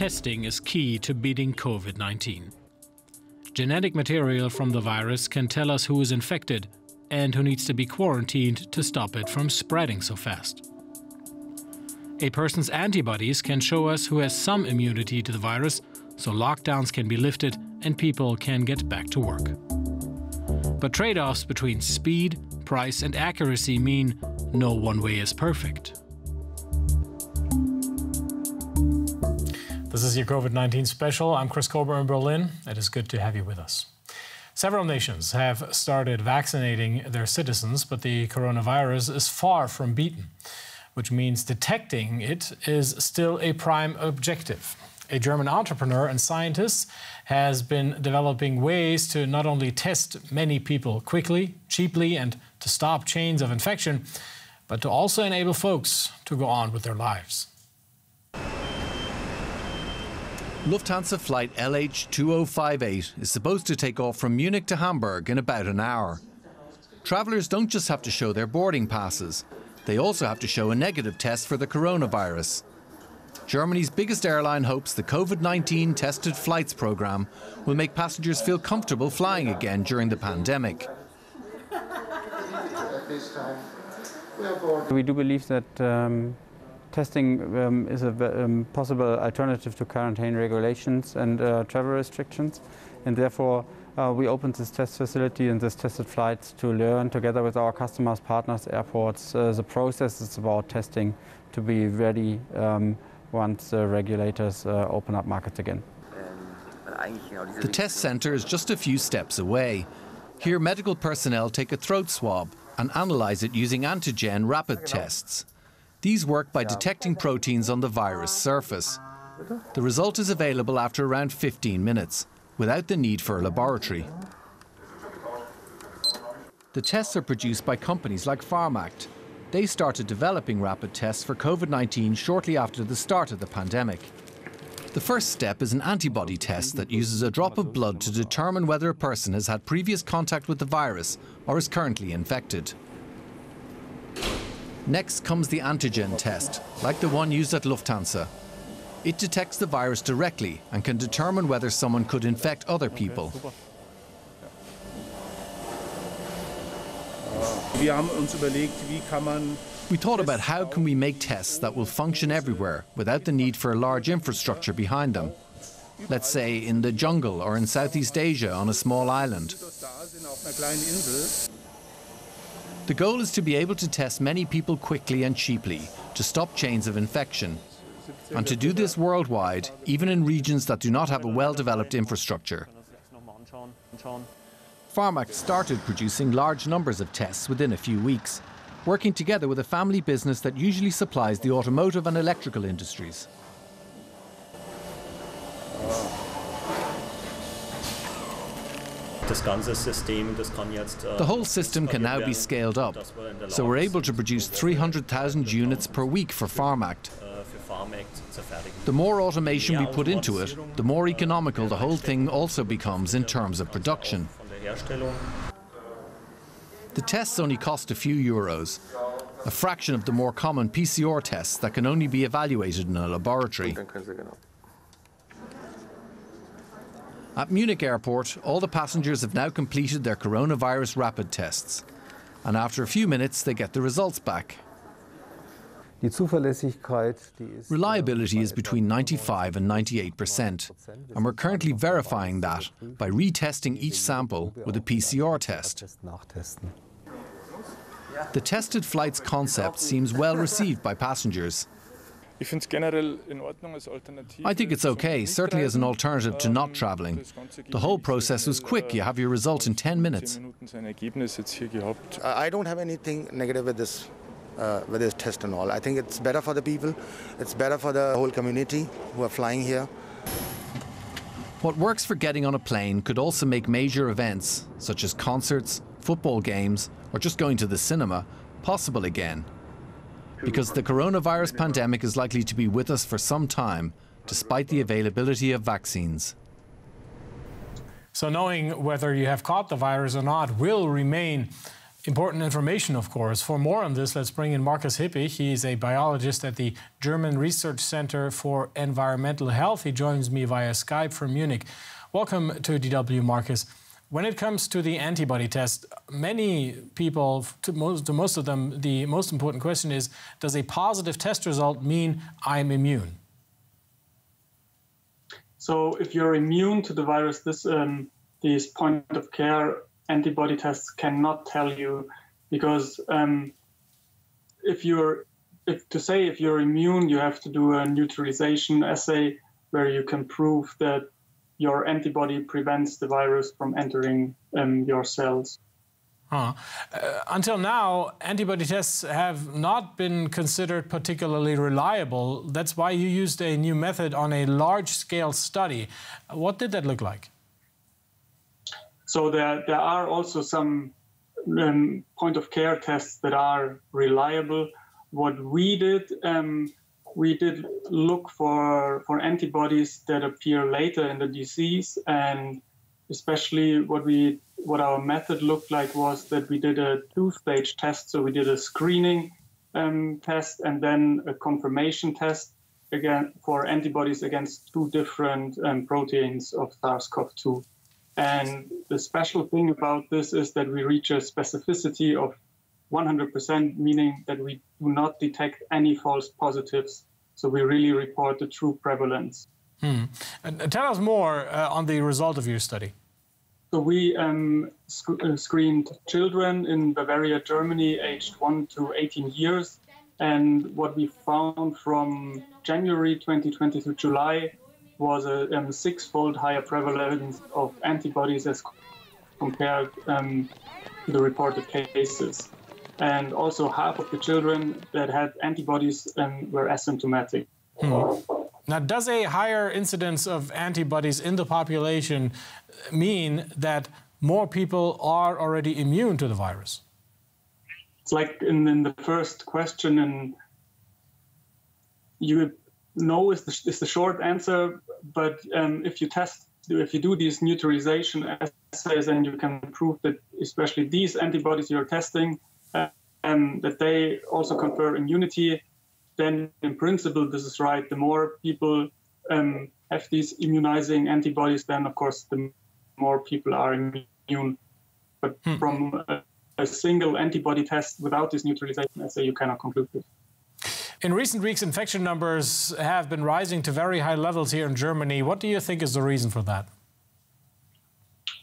testing is key to beating COVID 19. Genetic material from the virus can tell us who is infected and who needs to be quarantined to stop it from spreading so fast. A person's antibodies can show us who has some immunity to the virus, so lockdowns can be lifted and people can get back to work. But trade offs between speed, price, and accuracy mean no one way is perfect. This is your COVID 19 special. I'm Chris Kober in Berlin. It is good to have you with us. Several nations have started vaccinating their citizens, but the coronavirus is far from beaten, which means detecting it is still a prime objective. A German entrepreneur and scientist has been developing ways to not only test many people quickly, cheaply, and to stop chains of infection, but to also enable folks to go on with their lives. Lufthansa flight LH2058 is supposed to take off from Munich to Hamburg in about an hour. Travellers don't just have to show their boarding passes, they also have to show a negative test for the coronavirus. Germany's biggest airline hopes the COVID 19 tested flights programme will make passengers feel comfortable flying again during the pandemic. We do believe that um, testing um, is a um, possible alternative to quarantine regulations and uh, travel restrictions, and therefore uh, we opened this test facility and this tested flights to learn together with our customers, partners, airports, uh, the process is about testing to be ready um, once the regulators uh, open up markets again. The test centre is just a few steps away. Here, medical personnel take a throat swab and analyse it using antigen rapid tests. These work by detecting proteins on the virus surface. The result is available after around 15 minutes, without the need for a laboratory. The tests are produced by companies like Pharmact. They started developing rapid tests for COVID 19 shortly after the start of the pandemic. The first step is an antibody test that uses a drop of blood to determine whether a person has had previous contact with the virus or is currently infected. Next comes the antigen test, like the one used at Lufthansa. It detects the virus directly and can determine whether someone could infect other people. We thought about how can we make tests that will function everywhere without the need for a large infrastructure behind them. Let's say in the jungle or in Southeast Asia on a small island. The goal is to be able to test many people quickly and cheaply to stop chains of infection. And to do this worldwide, even in regions that do not have a well developed infrastructure. Pharmact started producing large numbers of tests within a few weeks, working together with a family business that usually supplies the automotive and electrical industries. The whole system can now be scaled up, so we're able to produce 300,000 units per week for Pharmact. The more automation we put into it, the more economical the whole thing also becomes in terms of production. The tests only cost a few euros, a fraction of the more common PCR tests that can only be evaluated in a laboratory. At Munich Airport, all the passengers have now completed their coronavirus rapid tests. And after a few minutes, they get the results back. Reliability is between 95 and 98 percent, and we're currently verifying that by retesting each sample with a PCR test. The tested flights concept seems well received by passengers. I think it's okay, certainly as an alternative to not travelling. The whole process was quick, you have your result in 10 minutes. I don't have anything negative with this. Uh, with this test and all. I think it's better for the people, it's better for the whole community who are flying here. What works for getting on a plane could also make major events, such as concerts, football games, or just going to the cinema, possible again because the coronavirus pandemic is likely to be with us for some time, despite the availability of vaccines. So, knowing whether you have caught the virus or not will remain Important information, of course. For more on this, let's bring in Markus Hippich. He is a biologist at the German Research Center for Environmental Health. He joins me via Skype from Munich. Welcome to DW, Markus. When it comes to the antibody test, many people, to most, to most of them, the most important question is Does a positive test result mean I'm immune? So, if you're immune to the virus, this um, these point of care antibody tests cannot tell you because um, if you're if to say if you're immune, you have to do a neutralization assay where you can prove that your antibody prevents the virus from entering um, your cells. Huh. Uh, until now, antibody tests have not been considered particularly reliable. That's why you used a new method on a large scale study. What did that look like? So there, there are also some um, point of care tests that are reliable. What we did, um, we did look for, for antibodies that appear later in the disease and especially what we what our method looked like was that we did a two-stage test. So we did a screening um, test and then a confirmation test again for antibodies against two different um, proteins of SARS-CoV-2. And the special thing about this is that we reach a specificity of 100%, meaning that we do not detect any false positives. So we really report the true prevalence. Hmm. And tell us more uh, on the result of your study. So we um, sc uh, screened children in Bavaria, Germany, aged 1 to 18 years. And what we found from January 2020 to July was a um, six-fold higher prevalence of antibodies as compared um, to the reported cases. And also half of the children that had antibodies um, were asymptomatic. Hmm. Now, does a higher incidence of antibodies in the population mean that more people are already immune to the virus? It's like in, in the first question, and you know is the, is the short answer, but um, if you test, if you do these neutralization assays, and you can prove that especially these antibodies you're testing, um, that they also confer immunity, then in principle this is right. The more people um, have these immunizing antibodies, then of course the more people are immune. But hmm. from a, a, single antibody test without this neutralization assay, you cannot conclude this. In recent weeks, infection numbers have been rising to very high levels here in Germany. What do you think is the reason for that?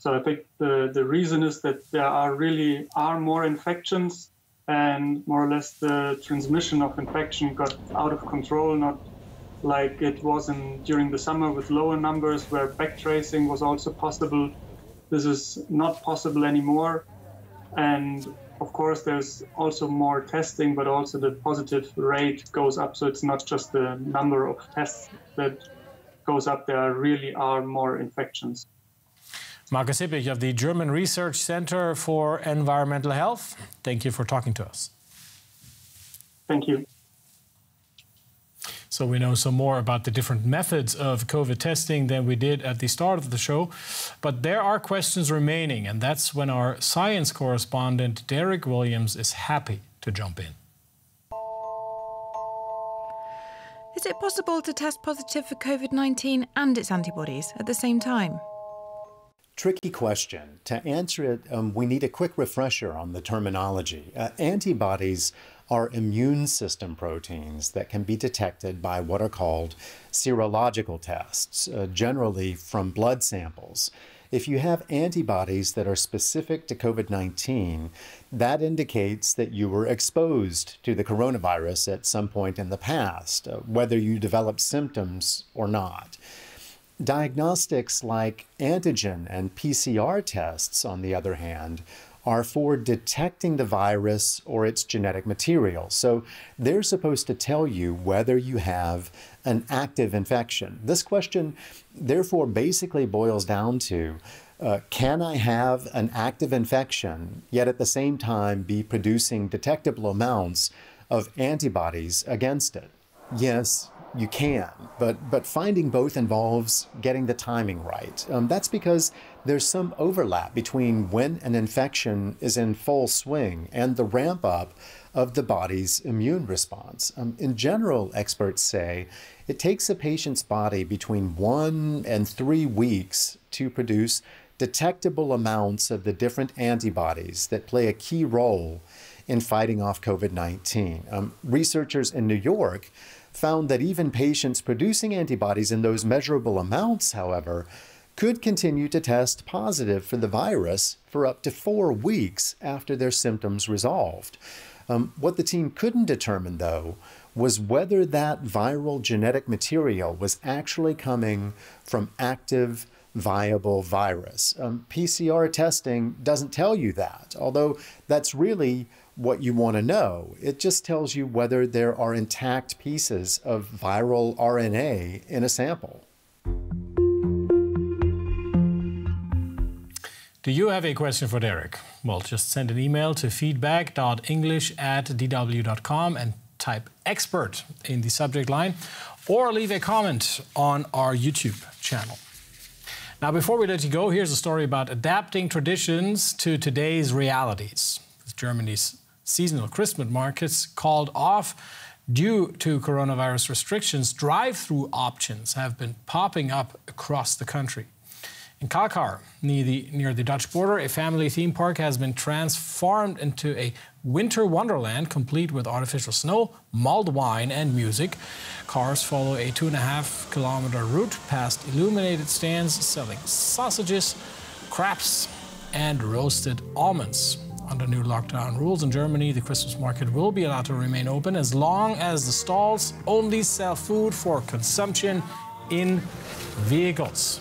So I think the, the reason is that there are really are more infections and more or less the transmission of infection got out of control, not like it was in during the summer with lower numbers where backtracing was also possible. This is not possible anymore. And of course, there's also more testing, but also the positive rate goes up. So it's not just the number of tests that goes up, there really are more infections. Markus Hippich of the German Research Center for Environmental Health, thank you for talking to us. Thank you. So we know some more about the different methods of COVID testing than we did at the start of the show. But there are questions remaining, and that's when our science correspondent, Derek Williams, is happy to jump in. Is it possible to test positive for COVID 19 and its antibodies at the same time? Tricky question. To answer it, um, we need a quick refresher on the terminology. Uh, antibodies are immune system proteins that can be detected by what are called serological tests, uh, generally from blood samples. If you have antibodies that are specific to COVID 19, that indicates that you were exposed to the coronavirus at some point in the past, uh, whether you developed symptoms or not. Diagnostics like antigen and PCR tests, on the other hand, are for detecting the virus or its genetic material. So they're supposed to tell you whether you have an active infection. This question, therefore, basically boils down to uh, can I have an active infection, yet at the same time be producing detectable amounts of antibodies against it? Yes, you can, but, but finding both involves getting the timing right. Um, that's because there's some overlap between when an infection is in full swing and the ramp up of the body's immune response. Um, in general, experts say it takes a patient's body between one and three weeks to produce detectable amounts of the different antibodies that play a key role in fighting off COVID 19. Um, researchers in New York found that even patients producing antibodies in those measurable amounts, however, could continue to test positive for the virus for up to four weeks after their symptoms resolved. Um, what the team couldn't determine, though, was whether that viral genetic material was actually coming from active viable virus. Um, PCR testing doesn't tell you that, although that's really what you want to know. It just tells you whether there are intact pieces of viral RNA in a sample. Do you have a question for Derek? Well, just send an email to feedback.english at dw.com and type expert in the subject line or leave a comment on our YouTube channel. Now, before we let you go, here's a story about adapting traditions to today's realities. Germany's seasonal Christmas markets called off due to coronavirus restrictions. Drive through options have been popping up across the country. In Kalkar, near the, near the Dutch border, a family theme park has been transformed into a winter wonderland complete with artificial snow, mulled wine, and music. Cars follow a two and a half kilometer route past illuminated stands selling sausages, crepes, and roasted almonds. Under new lockdown rules in Germany, the Christmas market will be allowed to remain open as long as the stalls only sell food for consumption in vehicles.